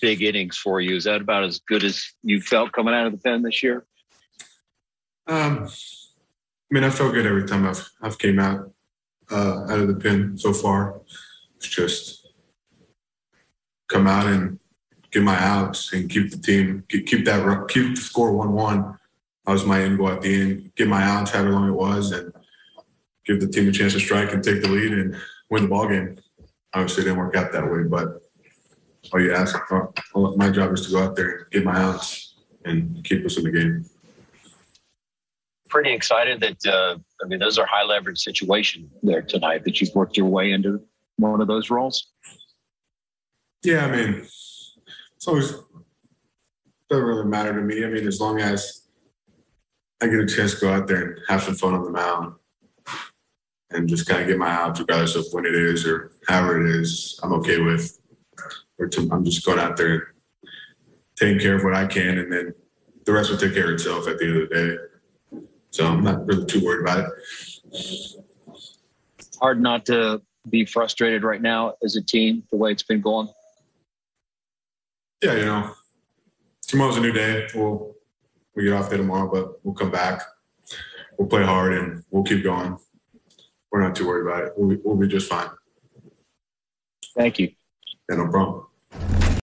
big innings for you. Is that about as good as you felt coming out of the pen this year? Um, I mean, I felt good every time I've I've came out uh, out of the pen so far. It's just come out and get my outs and keep the team keep, keep that keep the score one one. That was my end goal at the end. Get my outs, however long it was, and give the team a chance to strike and take the lead and win the ball game. Obviously, it didn't work out that way, but all you ask, all- my job is to go out there and get my outs and keep us in the game. Pretty excited that uh, I mean those are high leverage situations there tonight that you've worked your way into one of those roles. Yeah, I mean, it's always doesn't really matter to me. I mean, as long as I get a chance to go out there and have some fun on the mound and just kind of get my outs, regardless of when it is or however it is, I'm okay with. Or to, I'm just going out there, taking care of what I can, and then the rest will take care of itself at the end of the day. So I'm not really too worried about it. Hard not to be frustrated right now as a team the way it's been going. Yeah, you know, tomorrow's a new day. We'll we get off day tomorrow, but we'll come back. We'll play hard and we'll keep going. We're not too worried about it. We'll, we'll be just fine. Thank you. Yeah, no problem.